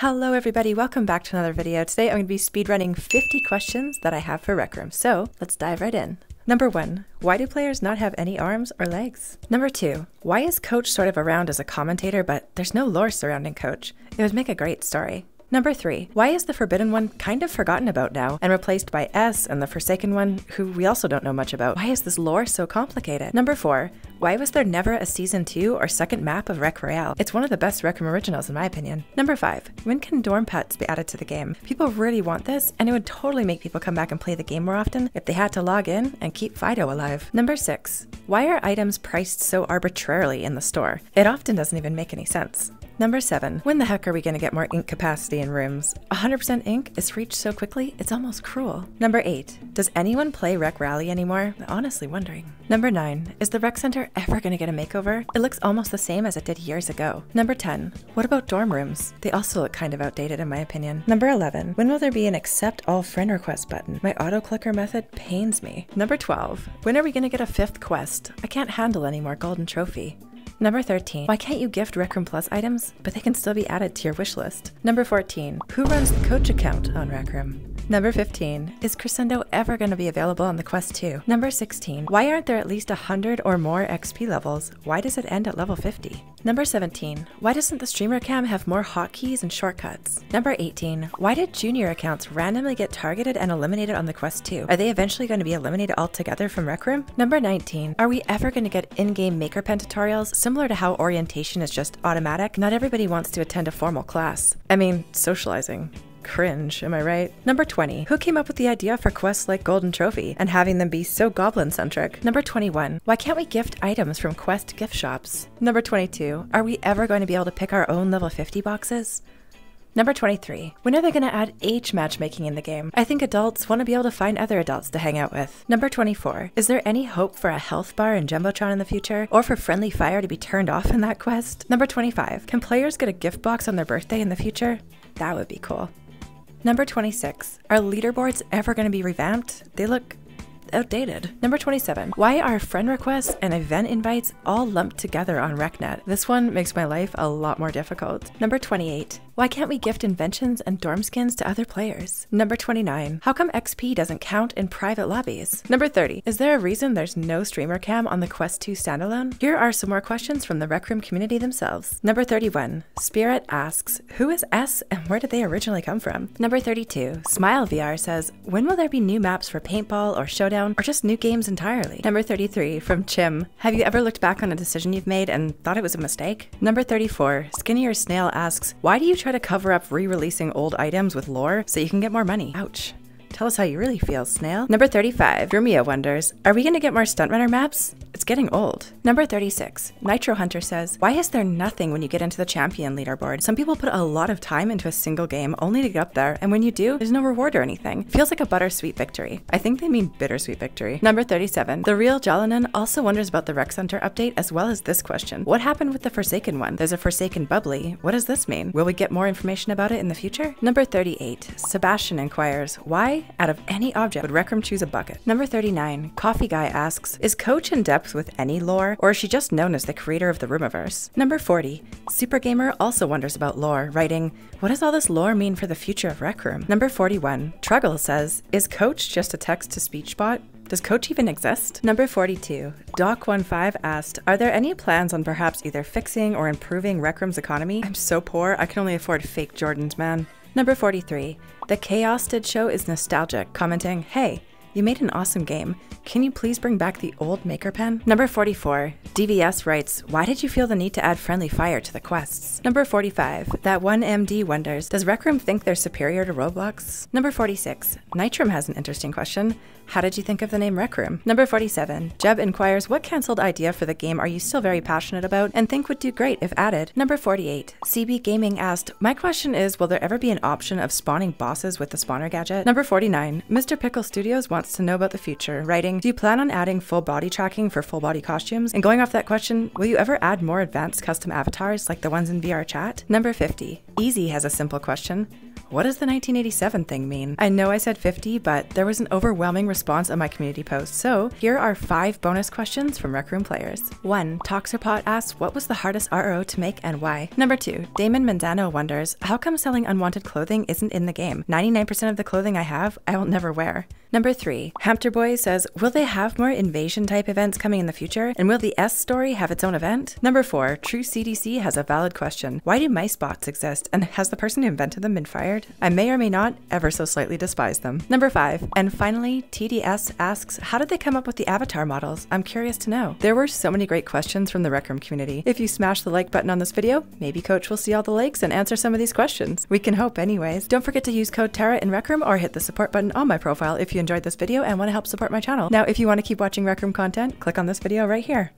Hello everybody, welcome back to another video. Today I'm going to be speedrunning 50 questions that I have for Rec Room, so let's dive right in. Number 1. Why do players not have any arms or legs? Number 2. Why is Coach sort of around as a commentator but there's no lore surrounding Coach? It would make a great story. Number 3. Why is the Forbidden One kind of forgotten about now and replaced by S and the Forsaken One, who we also don't know much about? Why is this lore so complicated? Number 4. Why was there never a Season 2 or second map of Rec Royale? It's one of the best Rec Room originals in my opinion. Number 5. When can dorm pets be added to the game? People really want this, and it would totally make people come back and play the game more often if they had to log in and keep Fido alive. Number 6. Why are items priced so arbitrarily in the store? It often doesn't even make any sense. Number 7. When the heck are we going to get more ink capacity in rooms? 100% ink is reached so quickly, it's almost cruel. Number 8. Does anyone play Rec Rally anymore? I'm honestly wondering. Number 9. Is the Rec Center ever going to get a makeover? It looks almost the same as it did years ago. Number 10. What about dorm rooms? They also look kind of outdated in my opinion. Number 11. When will there be an accept all friend request button? My auto clicker method pains me. Number 12. When are we going to get a fifth quest? I can't handle any more golden trophy. Number 13. Why can't you gift Rec Room Plus items, but they can still be added to your wish list? Number 14. Who runs the coach account on Rec Room? Number 15. Is Crescendo ever going to be available on the Quest 2? Number 16. Why aren't there at least 100 or more XP levels? Why does it end at level 50? Number 17. Why doesn't the streamer cam have more hotkeys and shortcuts? Number 18. Why did junior accounts randomly get targeted and eliminated on the Quest 2? Are they eventually going to be eliminated altogether from Rec Room? Number 19. Are we ever going to get in-game maker pen tutorials similar to how orientation is just automatic? Not everybody wants to attend a formal class. I mean, socializing. Cringe, am I right? Number 20. Who came up with the idea for quests like Golden Trophy and having them be so goblin centric? Number 21. Why can't we gift items from Quest gift shops? Number 22. Are we ever going to be able to pick our own level 50 boxes? Number 23. When are they going to add age matchmaking in the game? I think adults want to be able to find other adults to hang out with. Number 24. Is there any hope for a health bar in Jumbotron in the future? Or for friendly fire to be turned off in that quest? Number 25. Can players get a gift box on their birthday in the future? That would be cool. Number 26. Are leaderboards ever going to be revamped? They look outdated. Number 27. Why are friend requests and event invites all lumped together on RecNet? This one makes my life a lot more difficult. Number 28. Why can't we gift inventions and dorm skins to other players? Number 29. How come XP doesn't count in private lobbies? Number 30. Is there a reason there's no streamer cam on the Quest 2 standalone? Here are some more questions from the Rec Room community themselves. Number 31. Spirit asks, who is S and where did they originally come from? Number 32. Smile VR says, when will there be new maps for paintball or showdown or just new games entirely? Number 33. From Chim, have you ever looked back on a decision you've made and thought it was a mistake? Number 34. Skinnier Snail asks, why do you try to cover up re-releasing old items with lore so you can get more money? Ouch. Tell us how you really feel, Snail. Number 35, Drumia wonders, are we gonna get more Stuntrunner maps? Getting old. Number 36, Nitro Hunter says, why is there nothing when you get into the champion leaderboard? Some people put a lot of time into a single game only to get up there, and when you do, there's no reward or anything. Feels like a bittersweet victory. I think they mean bittersweet victory. Number 37, The Real Jalanan also wonders about the Rec Center update as well as this question. What happened with the Forsaken one? There's a Forsaken Bubbly. What does this mean? Will we get more information about it in the future? Number 38, Sebastian inquires, why out of any object, would Rec Room choose a bucket? Number 39, Coffee Guy asks, Is Coach in depth with any lore, or is she just known as the creator of the Roomverse? Number 40, Super Gamer also wonders about lore, writing, What does all this lore mean for the future of Rec Room? Number 41, Truggle says, Is Coach just a text to speech bot? Does Coach even exist? Number 42. Doc15 asked, Are there any plans on perhaps either fixing or improving Rec Room's economy? I'm so poor, I can only afford fake Jordans, man. Number 43. The Chaos Did Show is nostalgic, commenting, Hey, you made an awesome game. Can you please bring back the old Maker Pen? Number 44. DVS writes, Why did you feel the need to add friendly fire to the quests? Number 45. That one MD wonders, Does Rec Room think they're superior to Roblox? Number 46. Nitrum has an interesting question. How did you think of the name Rec Room? Number 47. Jeb inquires, What cancelled idea for the game are you still very passionate about and think would do great if added? Number 48. CB Gaming asked, My question is, will there ever be an option of spawning bosses with the spawner gadget? Number 49. Mr. Pickle Studios wants to know about the future, writing, Do you plan on adding full body tracking for full body costumes? And going off that question, will you ever add more advanced custom avatars like the ones in VR chat? Number 50. Easy has a simple question. What does the 1987 thing mean? I know I said 50, but there was an overwhelming response on my community post, so here are five bonus questions from Rec Room players. 1. Toxerpot asks, what was the hardest RO to make and why? Number 2. Damon Manzano wonders, how come selling unwanted clothing isn't in the game? 99% of the clothing I have, I will never wear. Number 3. Hamster Boy says, will they have more invasion type events coming in the future? And will the S story have its own event? Number 4. True CDC has a valid question. Why do mice bots exist? And has the person who invented them been fired? I may or may not ever so slightly despise them. Number 5. And finally, TDS asks, how did they come up with the avatar models? I'm curious to know. There were so many great questions from the Rec Room community. If you smash the like button on this video, maybe Coach will see all the likes and answer some of these questions. We can hope anyways. Don't forget to use code TARA in Rec Room or hit the support button on my profile if you enjoyed this video and want to help support my channel. Now, if you want to keep watching Rec Room content, click on this video right here.